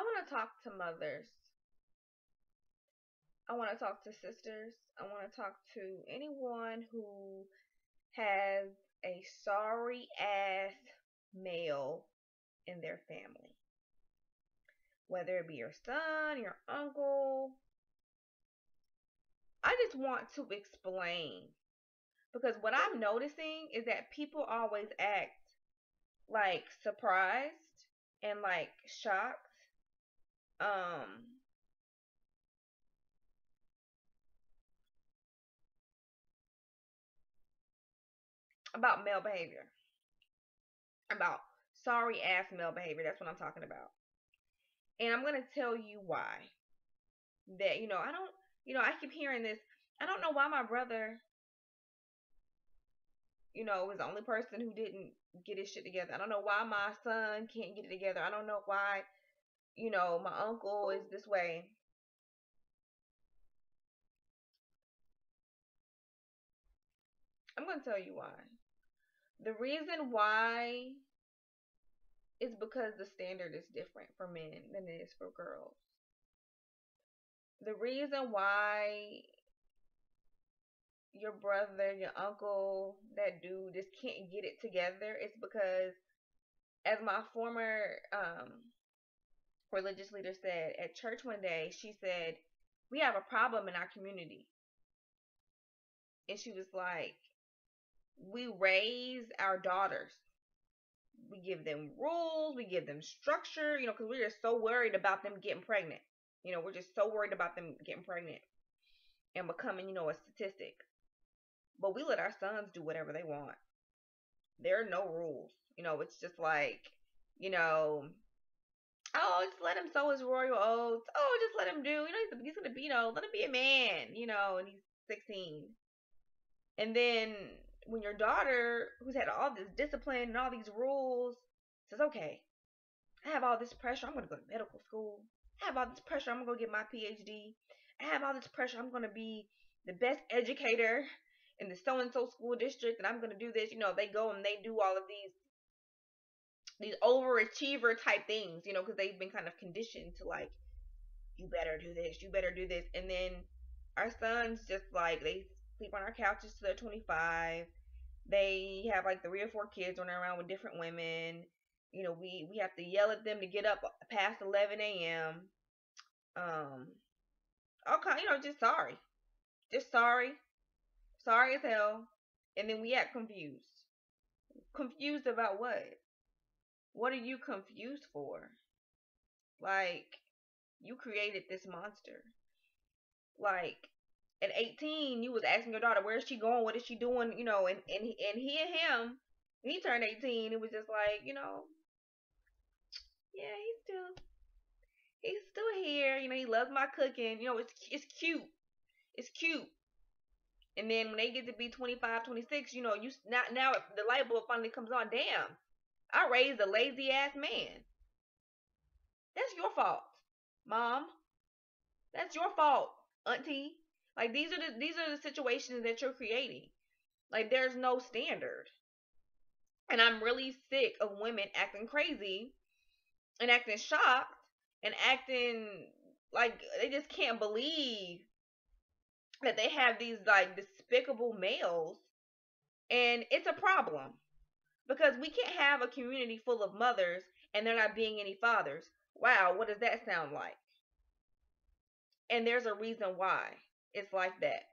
I want to talk to mothers. I want to talk to sisters. I want to talk to anyone who has a sorry ass male in their family. Whether it be your son, your uncle. I just want to explain. Because what I'm noticing is that people always act like surprised and like shocked. Um about male behavior. About sorry ass male behavior. That's what I'm talking about. And I'm going to tell you why. That, you know, I don't, you know, I keep hearing this. I don't know why my brother, you know, was the only person who didn't get his shit together. I don't know why my son can't get it together. I don't know why, you know, my uncle is this way. I'm going to tell you why. The reason why is because the standard is different for men than it is for girls. The reason why your brother, your uncle, that dude just can't get it together is because as my former um, religious leader said at church one day, she said, We have a problem in our community. And she was like, we raise our daughters. We give them rules, we give them structure, you know, because we're just so worried about them getting pregnant. You know, we're just so worried about them getting pregnant and becoming, you know, a statistic. But we let our sons do whatever they want. There are no rules. You know, it's just like, you know, oh, just let him sow his royal oats. Oh, just let him do. You know, he's, he's gonna be, you know, let him be a man. You know, and he's 16. And then when your daughter, who's had all this discipline and all these rules, says, okay, I have all this pressure. I'm going to go to medical school. I have all this pressure. I'm going to go get my PhD. I have all this pressure. I'm going to be the best educator in the so and so school district, and I'm going to do this. You know, they go and they do all of these these overachiever type things, you know, because they've been kind of conditioned to like, you better do this, you better do this, and then our sons just like they sleep on our couches till they're 25. They have like three or four kids running around with different women. You know, we we have to yell at them to get up past 11 a.m. Um, okay, you know, just sorry, just sorry, sorry as hell, and then we act confused. Confused about what? What are you confused for? Like, you created this monster. Like, at 18, you was asking your daughter, where is she going? What is she doing? You know, and, and, and he and him, he turned 18, it was just like, you know, yeah, he's still, he's still here. You know, he loves my cooking. You know, it's, it's cute. It's cute. And then when they get to be 25, 26, you know, you now, now the light bulb finally comes on. Damn, I raised a lazy ass man. That's your fault, mom. That's your fault, auntie. Like these are the these are the situations that you're creating. Like there's no standard. And I'm really sick of women acting crazy and acting shocked and acting like they just can't believe that they have these like despicable males and it's a problem because we can't have a community full of mothers and they're not being any fathers. Wow, what does that sound like? And there's a reason why it's like that.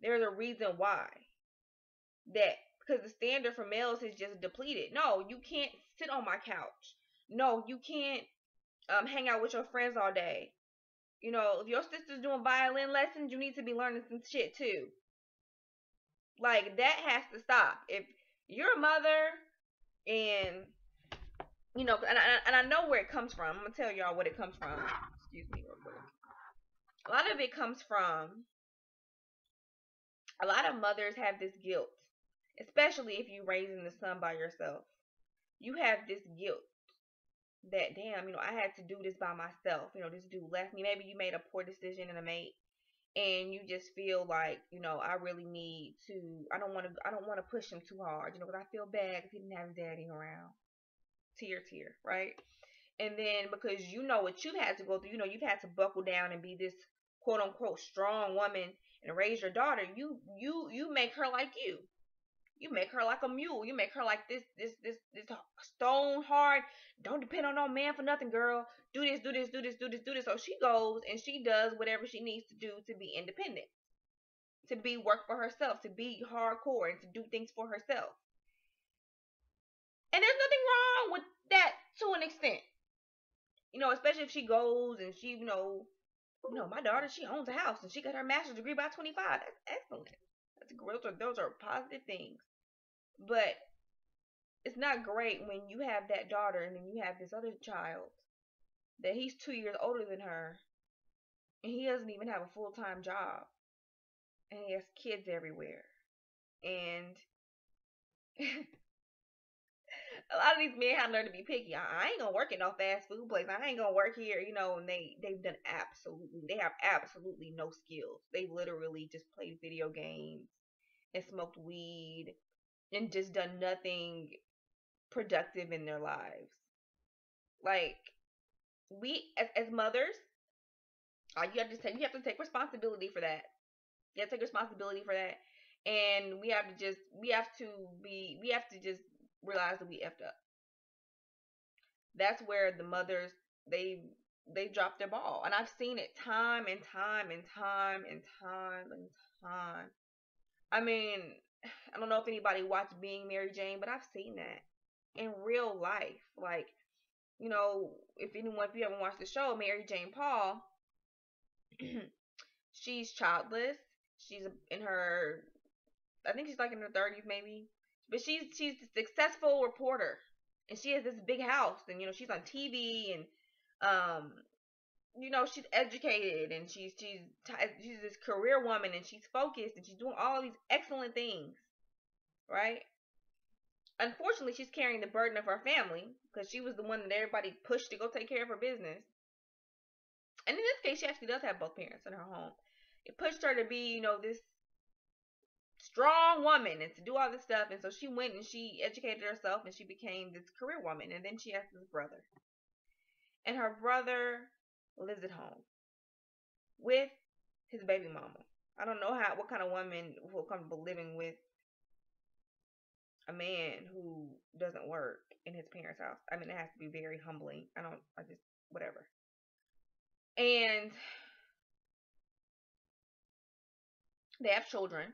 There's a reason why. That because the standard for males is just depleted. No, you can't sit on my couch. No, you can't um hang out with your friends all day. You know, if your sister's doing violin lessons, you need to be learning some shit too. Like that has to stop. If you're a mother and you know, and I, and I know where it comes from. I'm gonna tell y'all what it comes from. Excuse me, real quick a lot of it comes from a lot of mothers have this guilt, especially if you're raising the son by yourself. You have this guilt that damn, you know, I had to do this by myself. You know, this dude left me. Maybe you made a poor decision in a mate and you just feel like, you know, I really need to I don't want to I don't want to push him too hard, you know, cuz I feel bad he didn't have his daddy around. Tear tear, right? And then because you know what you've had to go through, you know, you've had to buckle down and be this quote unquote strong woman and raise your daughter, you you you make her like you. You make her like a mule. You make her like this this this this stone hard. Don't depend on no man for nothing, girl. Do this, do this, do this, do this, do this. So she goes and she does whatever she needs to do to be independent. To be work for herself, to be hardcore and to do things for herself. And there's nothing wrong with that to an extent. You know, especially if she goes and she, you know, you know, my daughter, she owns a house and she got her master's degree by 25. That's excellent. That's are those are positive things. But it's not great when you have that daughter and then you have this other child that he's two years older than her and he doesn't even have a full time job and he has kids everywhere. And a lot of these men have learned to be picky. I, ain't gonna work in no fast food place. I ain't gonna work here, you know. And they they've done absolutely. They have absolutely no skills. They literally just played video games and smoked weed and just done nothing productive in their lives. Like we as as mothers, uh, you have to take you have to take responsibility for that. You have to take responsibility for that. And we have to just we have to be we have to just realize that we effed up. That's where the mothers they they drop their ball. And I've seen it time and time and time and time and time. I mean, I don't know if anybody watched Being Mary Jane, but I've seen that in real life. Like, you know, if anyone, if you haven't watched the show, Mary Jane Paul, she's childless. She's in her, I think she's like in her 30s maybe. But she's she's a successful reporter, and she has this big house, and you know she's on TV, and um, you know she's educated, and she's she's she's this career woman, and she's focused, and she's doing all these excellent things, right? Unfortunately, she's carrying the burden of her family because she was the one that everybody pushed to go take care of her business. And in this case, she actually does have both parents in her home. It pushed her to be, you know, this strong woman and to do all this stuff. And so she went and she educated herself and she became this career woman. And then she has this brother. And her brother lives at home with his baby mama. I don't know how what kind of woman will comfortable living with a man who doesn't work in his parents' house. I mean, it has to be very humbling. I don't. I just whatever. And they have children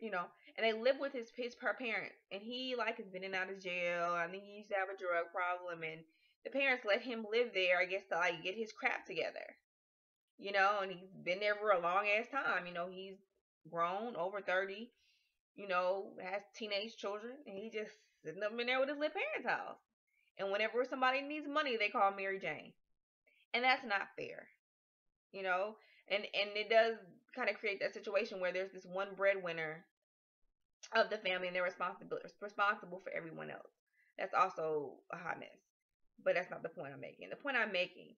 you know, and they live with his his her parents, and he like has been in out of jail. I think he used to have a drug problem, and the parents let him live there, I guess, to like get his crap together, you know. And he's been there for a long ass time. You know, he's grown over thirty, you know, has teenage children, and he just sitting up in there with his little parents' house. And whenever somebody needs money, they call Mary Jane, and that's not fair, you know. And and it does kind of create that situation where there's this one breadwinner of the family and they're responsible responsible for everyone else. That's also a hot mess. But that's not the point I'm making. The point I'm making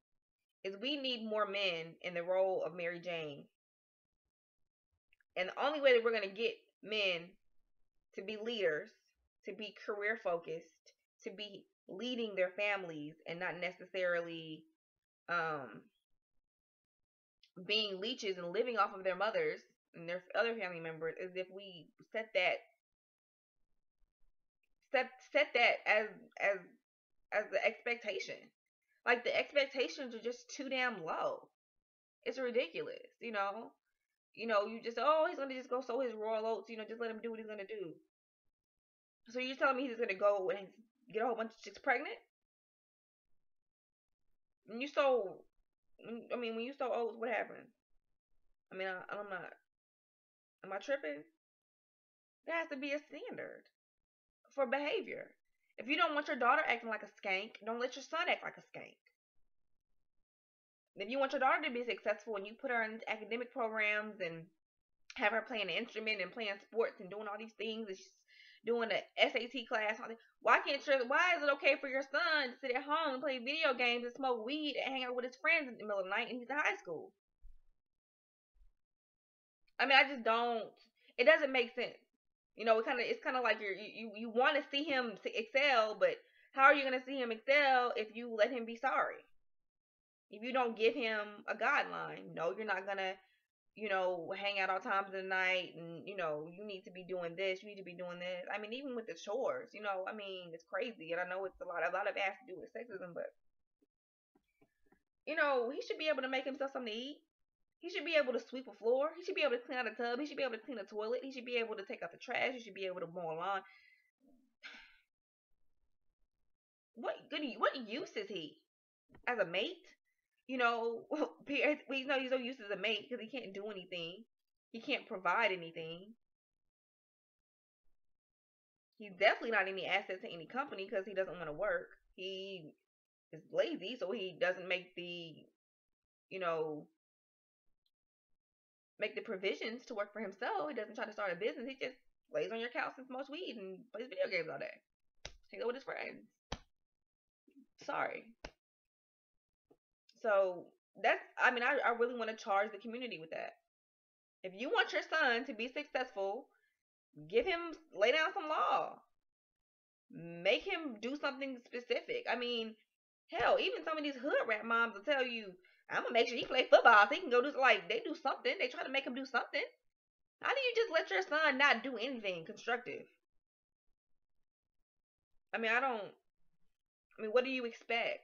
is we need more men in the role of Mary Jane. And the only way that we're going to get men to be leaders, to be career focused, to be leading their families and not necessarily um being leeches and living off of their mothers and their other family members is if we set that set set that as as as the expectation. Like the expectations are just too damn low. It's ridiculous, you know. You know, you just oh he's gonna just go sow his royal oats, you know, just let him do what he's gonna do. So you're telling me he's gonna go and get a whole bunch of chicks pregnant? And you sow I mean, when you sow oats, what happens? I mean, I, I'm not. Am I tripping? There has to be a standard for behavior. If you don't want your daughter acting like a skank, don't let your son act like a skank. If you want your daughter to be successful and you put her in academic programs and have her playing an instrument and playing sports and doing all these things and she's doing the SAT class. Why can't you, why is it okay for your son to sit at home and play video games and smoke weed and hang out with his friends in the middle of the night and he's in high school? I mean, I just don't. It doesn't make sense. You know, it kind of it's kind of like you're, you you want to see him excel, but how are you gonna see him excel if you let him be sorry. If you don't give him a guideline, no, you're not gonna, you know, hang out all times of the night and you know, you need to be doing this, you need to be doing this. I mean, even with the chores, you know, I mean, it's crazy, and I know it's a lot, a lot of it has to do with sexism, but you know, he should be able to make himself something to eat. He should be able to sweep a floor. He should be able to clean out a tub. He should be able to clean a toilet. He should be able to take out the trash. He should be able to mow a lawn. What good? What use is he as a mate? You know, we know he's no use as a mate because he can't do anything. He can't provide anything. He's definitely not any asset to any company because he doesn't want to work. He is lazy, so he doesn't make the, you know, make the provisions to work for himself. He doesn't try to start a business. He just lays on your couch and smokes weed and plays video games all day. Hangs out with his friends. Sorry. So that's I mean, I, I really want to charge the community with that. If you want your son to be successful, give him lay down some law. Make him do something specific. I mean, hell, even some of these hood rat moms will tell you, I'm gonna make sure he play football so he can go do like they do something. They try to make him do something. How do you just let your son not do anything constructive? I mean, I don't. I mean, what do you expect?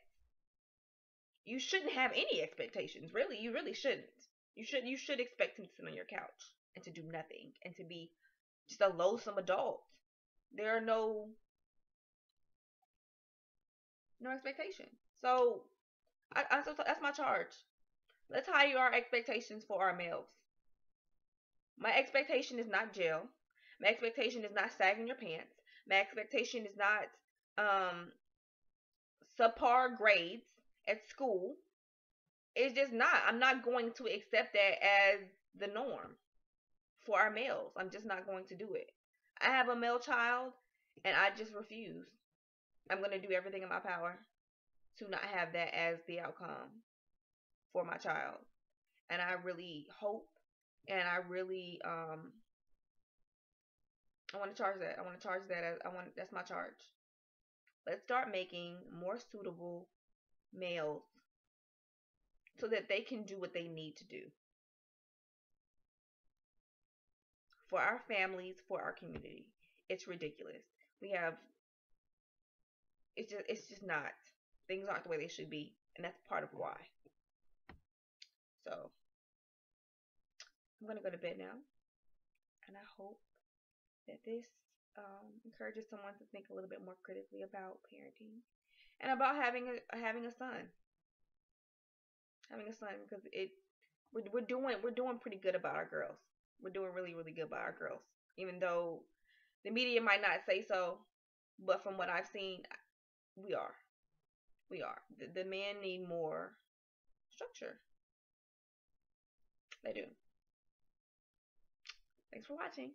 You shouldn't have any expectations, really. You really shouldn't. You should you should expect him to sit on your couch and to do nothing and to be just a loathsome adult. There are no no expectation. So I, I that's my charge. Let's higher our expectations for our males. My expectation is not jail. My expectation is not sagging your pants. My expectation is not um subpar grades at school. It's just not. I'm not going to accept that as the norm for our males. I'm just not going to do it. I have a male child and I just refuse. I'm going to do everything in my power to not have that as the outcome for my child. And I really hope and I really um I want to charge that. I want to charge that as I want that's my charge. Let's start making more suitable males so that they can do what they need to do for our families, for our community. It's ridiculous. We have it's just it's just not things aren't the way they should be, and that's part of why. So I'm gonna go to bed now, and I hope that this um, encourages someone to think a little bit more critically about parenting and about having a having a son. Having a son because it we're, we're doing we're doing pretty good about our girls. We're doing really really good by our girls, even though the media might not say so. But from what I've seen, we are. We are. The, the men need more structure. They do. Thanks for watching.